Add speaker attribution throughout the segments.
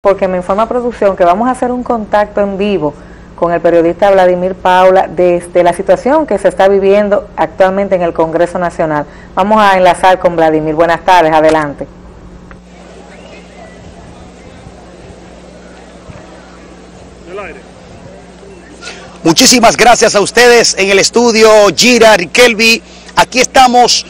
Speaker 1: porque me informa producción que vamos a hacer un contacto en vivo con el periodista Vladimir Paula desde la situación que se está viviendo actualmente en el Congreso Nacional. Vamos a enlazar con Vladimir. Buenas tardes, adelante.
Speaker 2: Muchísimas gracias a ustedes en el estudio Gira Riquelvi. Aquí estamos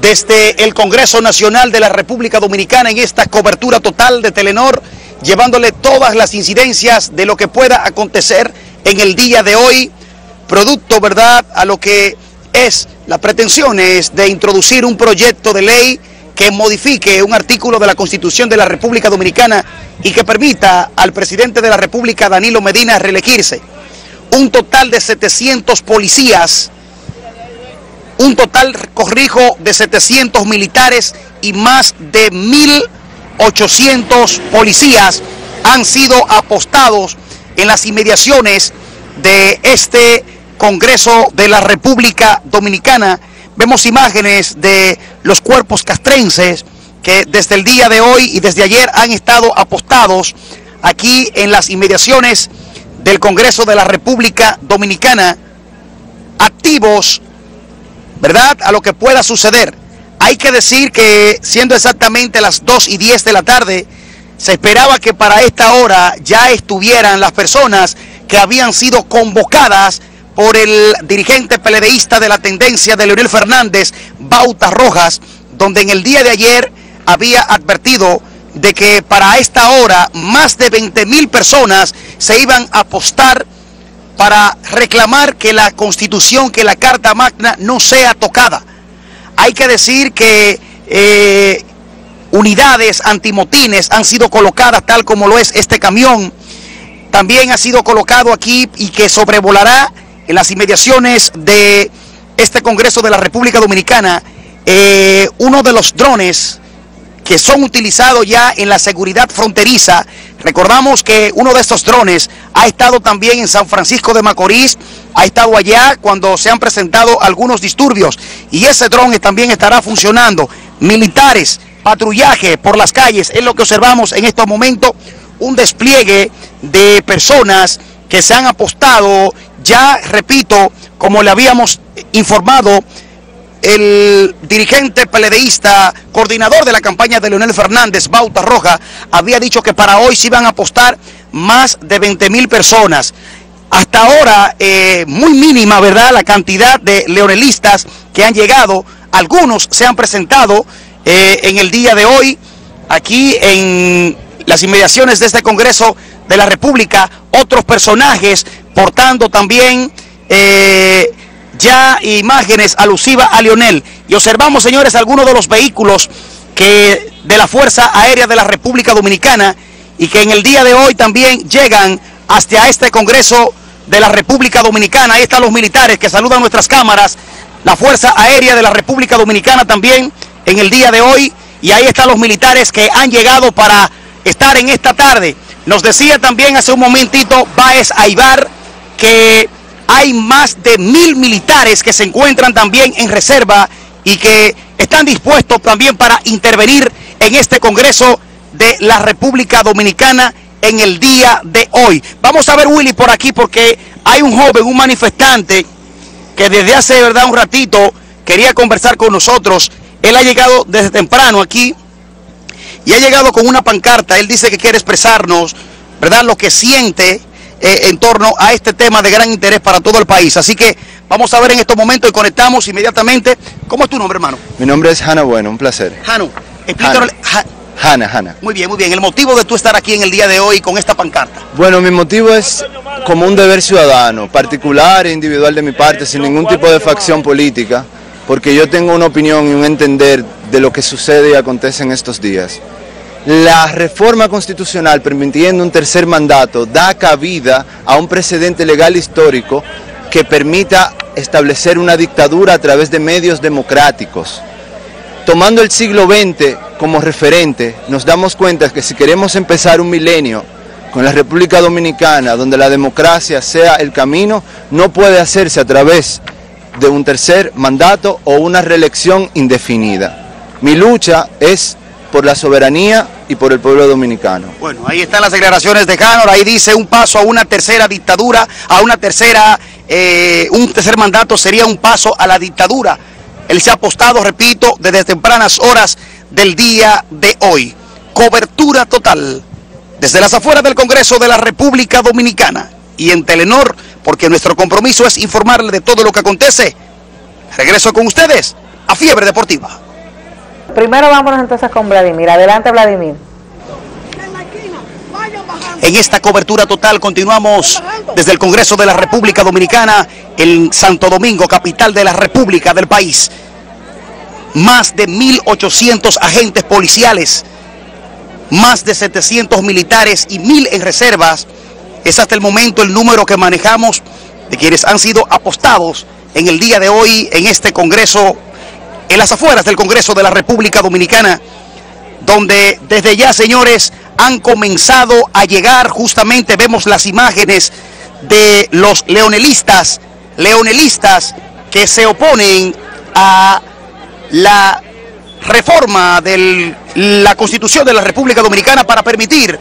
Speaker 2: desde el Congreso Nacional de la República Dominicana en esta cobertura total de Telenor, llevándole todas las incidencias de lo que pueda acontecer en el día de hoy, producto, ¿verdad?, a lo que es la pretensión es de introducir un proyecto de ley que modifique un artículo de la Constitución de la República Dominicana y que permita al presidente de la República, Danilo Medina, reelegirse. Un total de 700 policías un total, corrijo, de 700 militares y más de 1.800 policías han sido apostados en las inmediaciones de este Congreso de la República Dominicana. Vemos imágenes de los cuerpos castrenses que desde el día de hoy y desde ayer han estado apostados aquí en las inmediaciones del Congreso de la República Dominicana, activos ¿verdad? A lo que pueda suceder. Hay que decir que siendo exactamente las 2 y 10 de la tarde, se esperaba que para esta hora ya estuvieran las personas que habían sido convocadas por el dirigente peledeísta de la tendencia de Leonel Fernández, Bauta Rojas, donde en el día de ayer había advertido de que para esta hora más de 20 mil personas se iban a apostar para reclamar que la constitución, que la Carta Magna no sea tocada. Hay que decir que eh, unidades antimotines han sido colocadas tal como lo es este camión. También ha sido colocado aquí y que sobrevolará en las inmediaciones de este Congreso de la República Dominicana eh, uno de los drones que son utilizados ya en la seguridad fronteriza Recordamos que uno de estos drones ha estado también en San Francisco de Macorís, ha estado allá cuando se han presentado algunos disturbios y ese drone también estará funcionando. Militares, patrullaje por las calles, es lo que observamos en estos momentos, un despliegue de personas que se han apostado, ya repito, como le habíamos informado, el dirigente peledeísta, coordinador de la campaña de Leonel Fernández, Bauta Roja, había dicho que para hoy se iban a apostar más de 20 mil personas. Hasta ahora, eh, muy mínima, ¿verdad?, la cantidad de leonelistas que han llegado. Algunos se han presentado eh, en el día de hoy aquí en las inmediaciones de este Congreso de la República. Otros personajes portando también... Eh, ya imágenes alusivas a Lionel. Y observamos, señores, algunos de los vehículos que de la Fuerza Aérea de la República Dominicana y que en el día de hoy también llegan hasta este Congreso de la República Dominicana. Ahí están los militares que saludan nuestras cámaras. La Fuerza Aérea de la República Dominicana también en el día de hoy. Y ahí están los militares que han llegado para estar en esta tarde. Nos decía también hace un momentito Baez Aibar que hay más de mil militares que se encuentran también en reserva y que están dispuestos también para intervenir en este Congreso de la República Dominicana en el día de hoy. Vamos a ver Willy por aquí porque hay un joven, un manifestante que desde hace verdad un ratito quería conversar con nosotros. Él ha llegado desde temprano aquí y ha llegado con una pancarta. Él dice que quiere expresarnos, ¿verdad? Lo que siente eh, en torno a este tema de gran interés para todo el país. Así que vamos a ver en estos momentos y conectamos inmediatamente. ¿Cómo es tu nombre, hermano?
Speaker 3: Mi nombre es Hanna Bueno, un placer.
Speaker 2: Hanna, explícale.
Speaker 3: Hanna, Hanna.
Speaker 2: Muy bien, muy bien. El motivo de tú estar aquí en el día de hoy con esta pancarta.
Speaker 3: Bueno, mi motivo es como un deber ciudadano, particular e individual de mi parte, sin ningún tipo de facción política, porque yo tengo una opinión y un entender de lo que sucede y acontece en estos días. La reforma constitucional permitiendo un tercer mandato da cabida a un precedente legal histórico que permita establecer una dictadura a través de medios democráticos. Tomando el siglo XX como referente, nos damos cuenta que si queremos empezar un milenio con la República Dominicana, donde la democracia sea el camino, no puede hacerse a través de un tercer mandato o una reelección indefinida. Mi lucha es por la soberanía y por el pueblo dominicano.
Speaker 2: Bueno, ahí están las declaraciones de Janor, ahí dice un paso a una tercera dictadura, a una tercera, eh, un tercer mandato sería un paso a la dictadura. Él se ha apostado, repito, desde tempranas horas del día de hoy. Cobertura total desde las afueras del Congreso de la República Dominicana y en Telenor, porque nuestro compromiso es informarle de todo lo que acontece. Regreso con ustedes a Fiebre Deportiva.
Speaker 1: Primero vámonos entonces con Vladimir. Adelante, Vladimir.
Speaker 2: En esta cobertura total continuamos desde el Congreso de la República Dominicana en Santo Domingo, capital de la República del país. Más de 1.800 agentes policiales, más de 700 militares y 1.000 en reservas. Es hasta el momento el número que manejamos de quienes han sido apostados en el día de hoy en este Congreso, en las afueras del Congreso de la República Dominicana, donde desde ya, señores, han comenzado a llegar, justamente vemos las imágenes de los leonelistas, leonelistas que se oponen a la reforma de la Constitución de la República Dominicana para permitir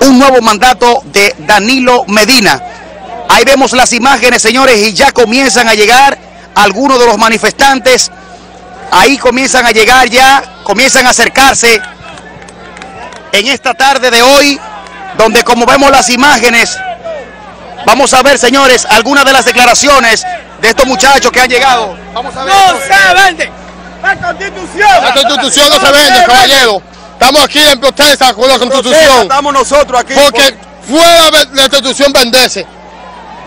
Speaker 2: un nuevo mandato de Danilo Medina. Ahí vemos las imágenes, señores, y ya comienzan a llegar algunos de los manifestantes. Ahí comienzan a llegar ya, comienzan a acercarse en esta tarde de hoy, donde como vemos las imágenes, vamos a ver, señores, algunas de las declaraciones de estos muchachos que han llegado. Vamos a ver.
Speaker 4: ¡No se vende! ¡La Constitución!
Speaker 5: La Constitución no se vende, caballero. Estamos aquí en protesta con la Constitución.
Speaker 4: Estamos nosotros aquí.
Speaker 5: Porque fuera de la Constitución vendece.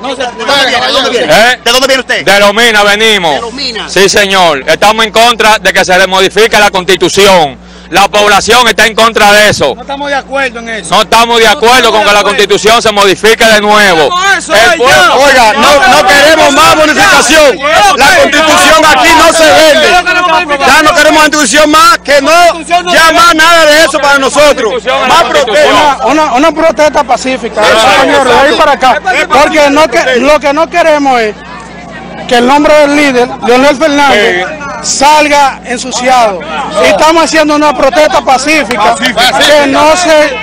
Speaker 2: No ¿De dónde viene? ¿De dónde viene?
Speaker 6: ¿Eh?
Speaker 2: ¿De dónde viene usted?
Speaker 6: De Lomina venimos.
Speaker 2: De Lomina.
Speaker 6: Sí, señor. Estamos en contra de que se le modifique la constitución. La población está en contra de eso.
Speaker 4: No estamos de acuerdo en eso.
Speaker 6: No estamos de acuerdo con que la constitución se modifique de nuevo.
Speaker 4: Eso
Speaker 6: El
Speaker 4: es
Speaker 6: pueblo-
Speaker 4: ya.
Speaker 5: Oiga, no, no queremos más bonificación. La Constitución aquí no se vende. Ya no queremos Constitución más, que no, ya más nada de eso para nosotros. Más protesta.
Speaker 7: Una, una protesta pacífica, eso, señor, de ahí para acá. Porque no que, lo que no queremos es que el nombre del líder, Leonel Fernández, salga ensuciado. Y estamos haciendo una protesta pacífica, que no se...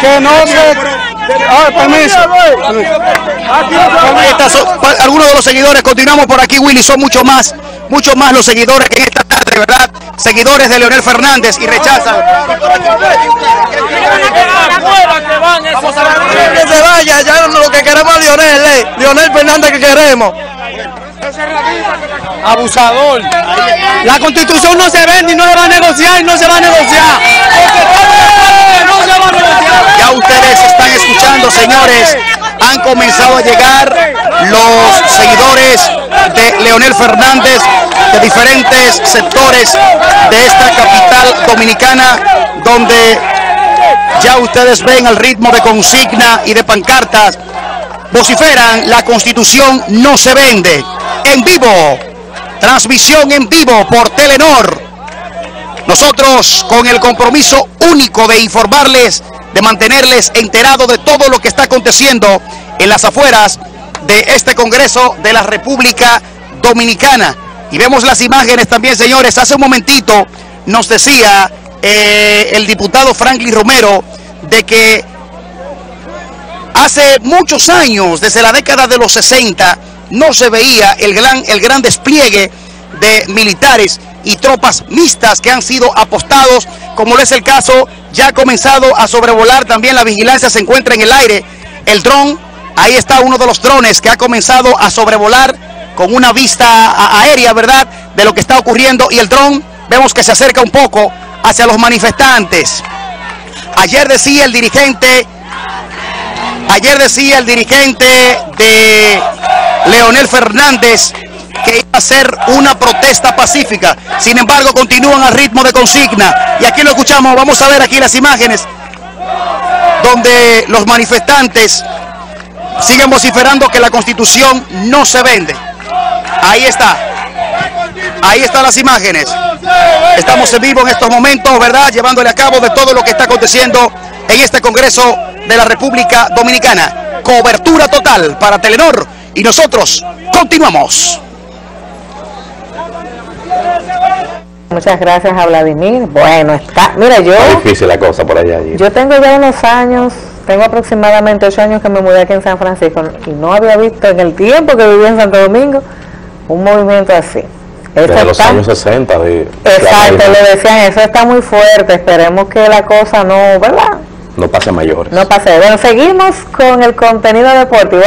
Speaker 7: Que no se... Ay, permiso.
Speaker 2: Algunos de los seguidores, continuamos por aquí, Willy, son mucho más, mucho más los seguidores que en esta tarde, ¿verdad? Seguidores de Leonel Fernández y rechazan.
Speaker 5: Que se vaya, ya lo que queremos es Lionel, eh. Lionel Fernández que queremos.
Speaker 7: Abusador.
Speaker 5: La constitución no se vende y no se va a negociar y no se va a negociar. No se va a negociar.
Speaker 2: Ya ustedes están escuchando, señores, han comenzado a llegar los seguidores de Leonel Fernández de diferentes sectores de esta capital dominicana, donde ya ustedes ven al ritmo de consigna y de pancartas, vociferan, la constitución no se vende. En vivo, transmisión en vivo por Telenor. Nosotros con el compromiso único de informarles, de mantenerles enterados de todo lo que está aconteciendo en las afueras de este Congreso de la República Dominicana. Y vemos las imágenes también, señores. Hace un momentito nos decía eh, el diputado Franklin Romero de que hace muchos años, desde la década de los 60, no se veía el gran, el gran despliegue de militares y tropas mixtas que han sido apostados, como es el caso, ya ha comenzado a sobrevolar también la vigilancia, se encuentra en el aire el dron, ahí está uno de los drones que ha comenzado a sobrevolar con una vista aérea, ¿verdad?, de lo que está ocurriendo y el dron vemos que se acerca un poco hacia los manifestantes. Ayer decía el dirigente Ayer decía el dirigente de Leonel Fernández que iba a hacer una protesta pacífica. Sin embargo, continúan al ritmo de consigna. Y aquí lo escuchamos. Vamos a ver aquí las imágenes donde los manifestantes siguen vociferando que la constitución no se vende. Ahí está. Ahí están las imágenes. Estamos en vivo en estos momentos, ¿verdad? Llevándole a cabo de todo lo que está aconteciendo en este Congreso de la República Dominicana. Cobertura total para Telenor y nosotros continuamos.
Speaker 1: Muchas gracias a Vladimir. Bueno, está, mira, yo,
Speaker 8: Está difícil la cosa por allá. allí.
Speaker 1: yo tengo ya unos años, tengo aproximadamente ocho años que me mudé aquí en San Francisco y no había visto en el tiempo que vivía en Santo Domingo un movimiento así.
Speaker 8: Desde los años 60. De,
Speaker 1: Exacto, le decían, eso está muy fuerte, esperemos que la cosa no, ¿verdad?
Speaker 8: No pase a mayores.
Speaker 1: No pase. Bueno, seguimos con el contenido deportivo.